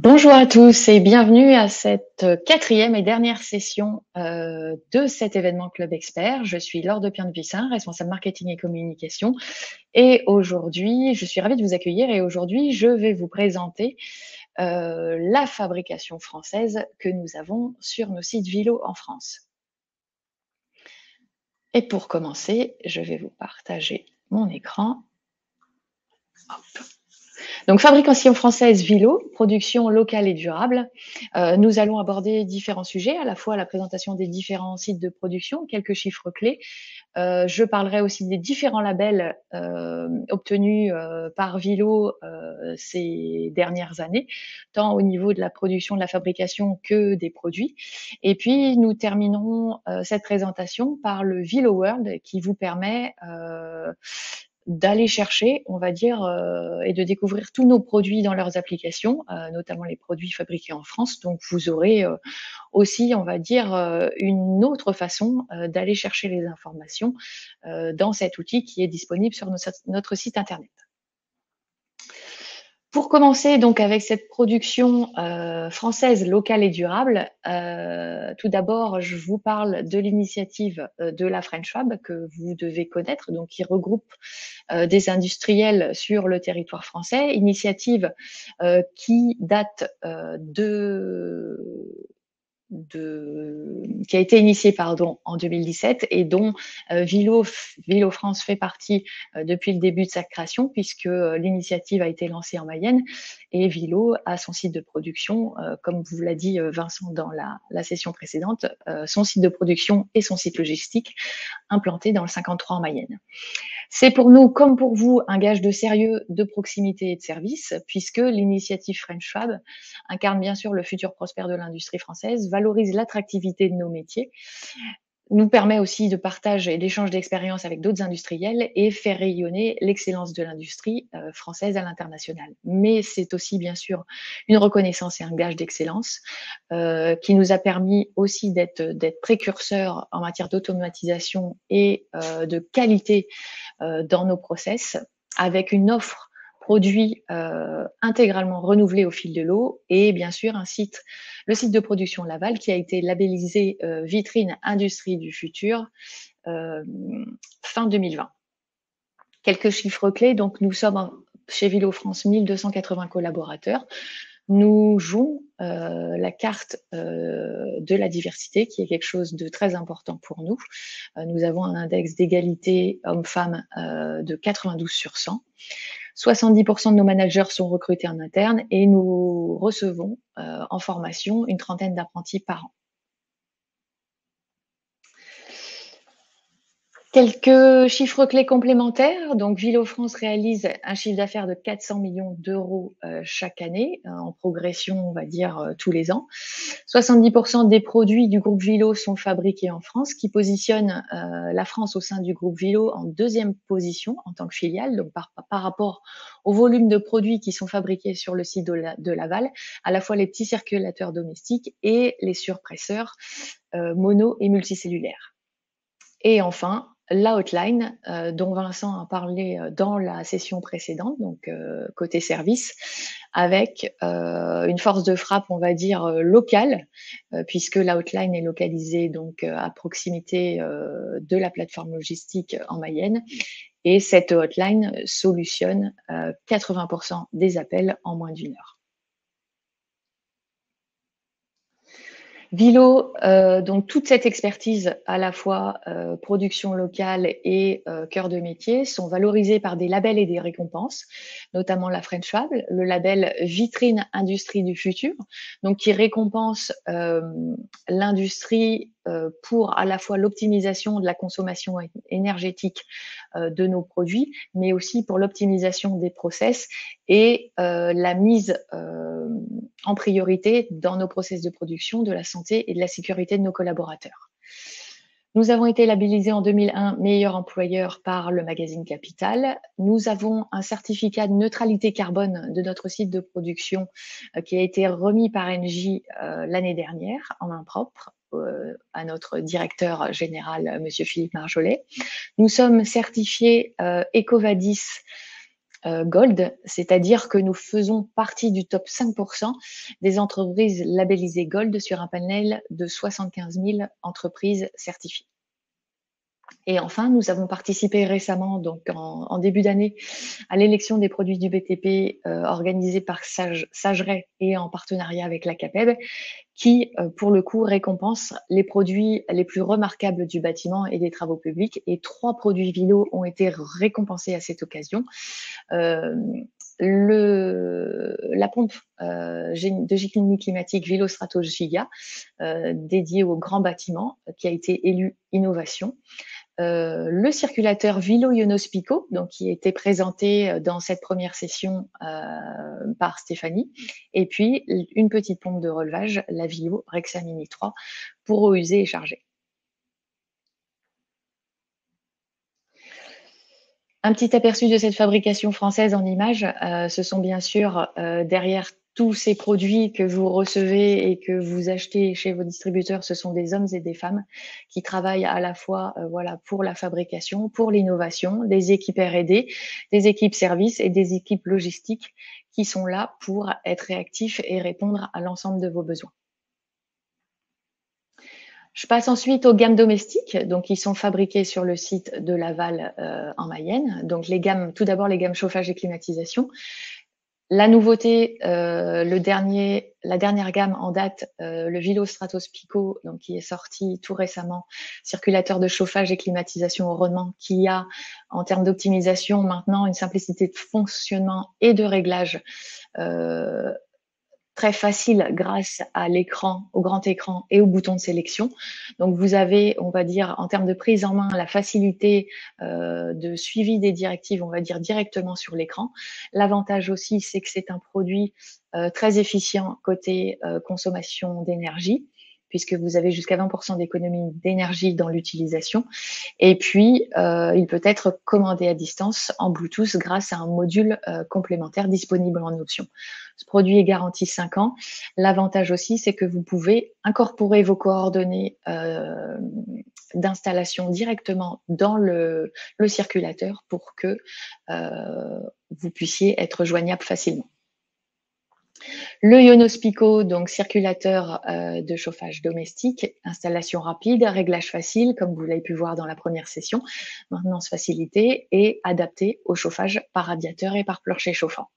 Bonjour à tous et bienvenue à cette quatrième et dernière session euh, de cet événement Club Expert. Je suis Laure de Pian-Vissin, responsable marketing et communication. Et aujourd'hui, je suis ravie de vous accueillir et aujourd'hui, je vais vous présenter euh, la fabrication française que nous avons sur nos sites Vilo en France. Et pour commencer, je vais vous partager mon écran. Donc, fabrication française Vilo, production locale et durable. Euh, nous allons aborder différents sujets, à la fois la présentation des différents sites de production, quelques chiffres clés. Euh, je parlerai aussi des différents labels euh, obtenus euh, par Vilo euh, ces dernières années, tant au niveau de la production, de la fabrication que des produits. Et puis, nous terminerons euh, cette présentation par le Vilo World qui vous permet d'aller chercher, on va dire, euh, et de découvrir tous nos produits dans leurs applications, euh, notamment les produits fabriqués en France. Donc, vous aurez euh, aussi, on va dire, une autre façon d'aller chercher les informations dans cet outil qui est disponible sur notre site internet. Pour commencer donc avec cette production euh, française locale et durable, euh, tout d'abord je vous parle de l'initiative euh, de la French Fab que vous devez connaître, donc qui regroupe euh, des industriels sur le territoire français, initiative euh, qui date de de, qui a été initié pardon, en 2017 et dont euh, Vilo, France fait partie euh, depuis le début de sa création puisque euh, l'initiative a été lancée en Mayenne et Vilo a son site de production, euh, comme vous l'a dit euh, Vincent dans la, la session précédente, son site de production et son site logistique implanté dans le 53 en Mayenne. C'est pour nous, comme pour vous, un gage de sérieux, de proximité et de service, puisque l'initiative French Fab incarne bien sûr le futur prospère de l'industrie française, valorise l'attractivité de nos métiers, nous permet aussi de partage et d'échange d'expériences avec d'autres industriels et faire rayonner l'excellence de l'industrie euh, française à l'international. Mais c'est aussi bien sûr une reconnaissance et un gage d'excellence euh, qui nous a permis aussi d'être d'être précurseurs en matière d'automatisation et euh, de qualité dans nos process avec une offre produits euh, intégralement renouvelés au fil de l'eau et bien sûr un site, le site de production Laval qui a été labellisé euh, vitrine industrie du futur euh, fin 2020. Quelques chiffres clés, donc nous sommes chez Vilo France 1280 collaborateurs. Nous jouons euh, la carte de la diversité, qui est quelque chose de très important pour nous. Nous avons un index d'égalité homme-femme de 92 sur 100. 70% de nos managers sont recrutés en interne et nous recevons euh, en formation une trentaine d'apprentis par an. Quelques chiffres clés complémentaires. Donc, Vilo France réalise un chiffre d'affaires de 400 millions d'euros euh, chaque année, euh, en progression, on va dire, euh, tous les ans. 70% des produits du groupe Vilo sont fabriqués en France, qui positionne la France au sein du groupe Vilo en deuxième position en tant que filiale, donc par, rapport au volume de produits qui sont fabriqués sur le site de, la, de Laval, à la fois les petits circulateurs domestiques et les surpresseurs mono et multicellulaires. Et enfin, la hotline euh, dont Vincent a parlé euh, dans la session précédente, donc euh, côté service, avec euh, une force de frappe, on va dire euh, locale, puisque la hotline est localisée donc à proximité de la plateforme logistique en Mayenne. Et cette hotline solutionne 80% des appels en moins d'une heure. Vilo, euh, donc toute cette expertise à la fois euh, production locale et euh, cœur de métier sont valorisées par des labels et des récompenses, notamment la French Fab, le label Vitrine Industrie du futur, donc qui récompense l'industrie pour à la fois l'optimisation de la consommation énergétique euh, de nos produits, mais aussi pour l'optimisation des process et euh, la mise en priorité dans nos process de production de la santé et de la sécurité de nos collaborateurs. Nous avons été labellisés en 2001 meilleur employeur par le magazine Capital. Nous avons un certificat de neutralité carbone de notre site de production qui a été remis par Engie l'année dernière en main propre euh, à notre directeur général, Monsieur Philippe Marjollet. Nous sommes certifiés euh, EcoVadis Gold, c'est-à-dire que nous faisons partie du top 5% des entreprises labellisées Gold sur un panel de 75 000 entreprises certifiées. Et enfin, nous avons participé récemment, donc en, début d'année, à l'élection des produits du BTP euh, organisée par Sage, Sageret et en partenariat avec la CAPEB, qui, euh, pour le coup, récompense les produits les plus remarquables du bâtiment et des travaux publics. Et trois produits Vilo ont été récompensés à cette occasion. Euh, le, la pompe euh, de génie climatique Vilo Stratos Giga, euh, dédiée aux grands bâtiments, qui a été élu innovation. Euh, le circulateur Vilo Ionos Pico, donc qui été présenté euh, dans cette première session euh, par Stéphanie, et puis une petite pompe de relevage, la Vilo Rexa Mini 3, pour eau usée et chargée. Un petit aperçu de cette fabrication française en images. ce sont bien sûr derrière tous ces produits que vous recevez et que vous achetez chez vos distributeurs, ce sont des hommes et des femmes qui travaillent à la fois euh, voilà, pour la fabrication, pour l'innovation, des équipes R&D, des équipes services et des équipes logistiques qui sont là pour être réactifs et répondre à l'ensemble de vos besoins. Je passe ensuite aux gammes domestiques, donc qui sont fabriquées sur le site de Laval euh, en Mayenne. Donc les gammes, tout d'abord les gammes chauffage et climatisation. La nouveauté, euh, le dernier, la dernière gamme en date, euh, le Vilo Stratos Pico, donc qui est sorti tout récemment, circulateur de chauffage et climatisation au rendement, qui a en termes d'optimisation maintenant une simplicité de fonctionnement et de réglage euh, très facile grâce à l'écran, au grand écran et au bouton de sélection. Donc vous avez, on va dire, en termes de prise en main, la facilité euh, de suivi des directives, on va dire directement sur l'écran. L'avantage aussi, c'est que c'est un produit euh, très efficient côté euh, consommation d'énergie puisque vous avez jusqu'à 20% d'économie d'énergie dans l'utilisation. Et puis, euh, il peut être commandé à distance en Bluetooth grâce à un module euh, complémentaire disponible en option. Ce produit est garanti 5 ans. L'avantage aussi, c'est que vous pouvez incorporer vos coordonnées euh, d'installation directement dans le, le, circulateur pour que vous puissiez être joignable facilement. Le Ionospico, donc circulateur euh, de chauffage domestique, installation rapide, réglage facile, comme vous l'avez pu voir dans la première session, maintenance facilitée et adapté au chauffage par radiateur et par plancher chauffant.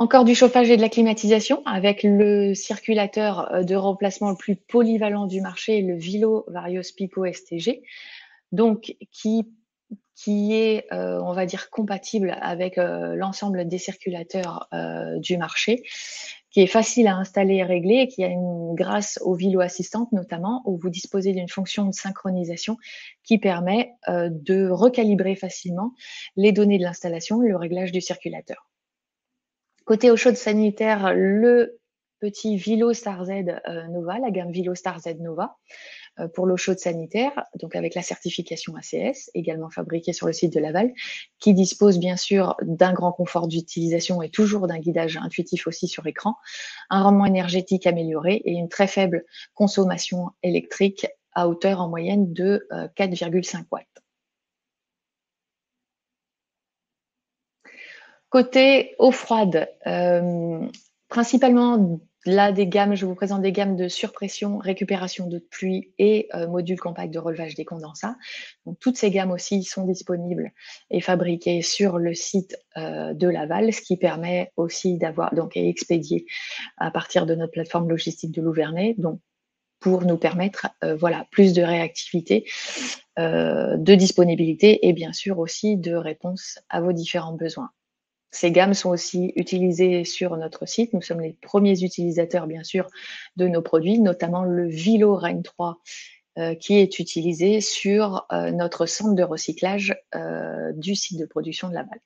Encore du chauffage et de la climatisation avec le circulateur euh, de remplacement le plus polyvalent du marché, le Vilo Varios Pico STG, donc qui qui est, euh, on va dire, compatible avec euh, l'ensemble des circulateurs euh, du marché, qui est facile à installer et régler, et qui a une grâce aux Vilo assistantes notamment, où vous disposez d'une fonction de synchronisation qui permet de recalibrer facilement les données de l'installation, le réglage du circulateur. Côté eau chaude sanitaire, le petit Vilo Star Nova, la gamme Vilo Star Z Nova, pour l'eau chaude sanitaire, donc avec la certification ACS, également fabriquée sur le site de Laval, qui dispose bien sûr d'un grand confort d'utilisation et toujours d'un guidage intuitif aussi sur écran, un rendement énergétique amélioré et une très faible consommation électrique à hauteur en moyenne de 4,5 euh, watts. Côté eau froide, euh, principalement Là, des gammes, je vous présente des gammes de surpression, récupération de pluie et euh, module compact de relevage des condensats. Donc, toutes ces gammes aussi sont disponibles et fabriquées sur le site euh, de Laval, ce qui permet aussi d'avoir donc et expédié à partir de notre plateforme logistique de Louvernay. Donc, pour nous permettre euh, voilà plus de réactivité, de disponibilité et bien sûr aussi de réponse à vos différents besoins. Ces gammes sont aussi utilisées sur notre site. Nous sommes les premiers utilisateurs, bien sûr, de nos produits, notamment le Vilo Rain 3 euh, qui est utilisé sur euh, notre centre de recyclage euh, du site de production de Laval.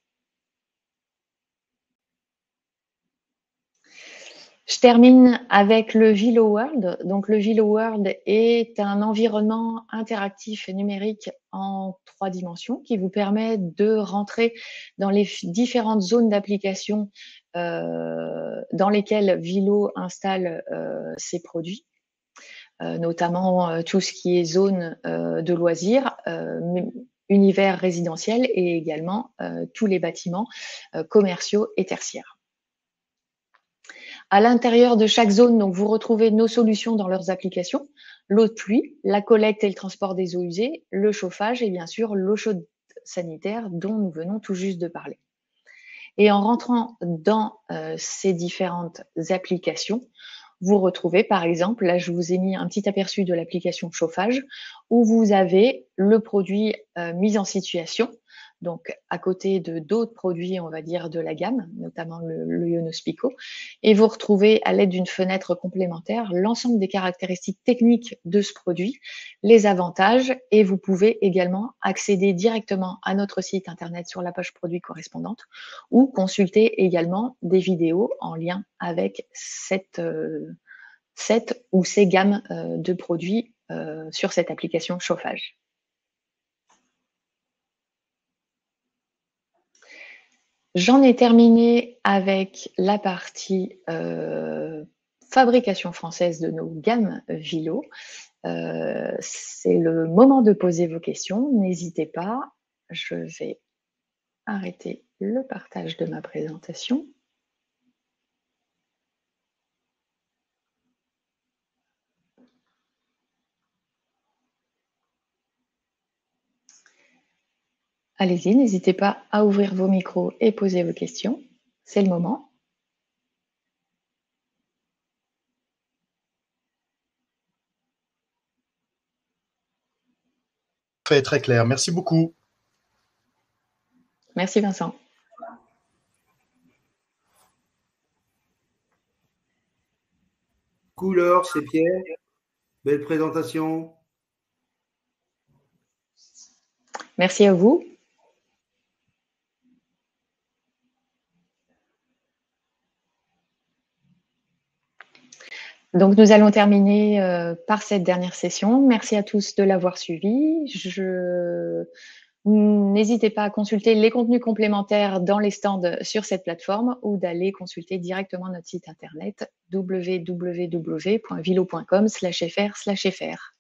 Je termine avec le Vilo World. Donc, le Vilo World est un environnement interactif et numérique en trois dimensions qui vous permet de rentrer dans les différentes zones d'application euh, dans lesquelles Vilo installe euh, ses produits. Euh, notamment tout ce qui est zone de loisirs, univers résidentiel et également tous les bâtiments commerciaux et tertiaires. À l'intérieur de chaque zone, donc, vous retrouvez nos solutions dans leurs applications. L'eau de pluie, la collecte et le transport des eaux usées, le chauffage et bien sûr l'eau chaude sanitaire dont nous venons tout juste de parler. Et en rentrant dans euh, ces différentes applications, vous retrouvez par exemple, là je vous ai mis un petit aperçu de l'application chauffage, où vous avez le produit euh, mis en situation donc à côté de d'autres produits, on va dire, de la gamme, notamment le, le Ionospico. Et vous retrouvez à l'aide d'une fenêtre complémentaire l'ensemble des caractéristiques techniques de ce produit, les avantages, et vous pouvez également accéder directement à notre site internet sur la page produit correspondante ou consulter également des vidéos en lien avec cette, euh, cette ou ces gammes euh, de produits euh, sur cette application chauffage. J'en ai terminé avec la partie euh, fabrication française de nos gammes Vilo. Euh, c'est le moment de poser vos questions. N'hésitez pas. Je vais arrêter le partage de ma présentation. Allez-y, n'hésitez pas à ouvrir vos micros et poser vos questions. C'est le moment. Très, très clair. Merci beaucoup. Merci Vincent. Couleur, c'est Pierre. Belle présentation. Merci à vous. Donc, nous allons terminer euh, par cette dernière session. Merci à tous de l'avoir suivi. Je... N'hésitez pas à consulter les contenus complémentaires dans les stands sur cette plateforme ou d'aller consulter directement notre site internet www.vilo.com/fr/fr.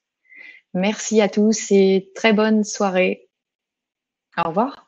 Merci à tous et très bonne soirée. Au revoir.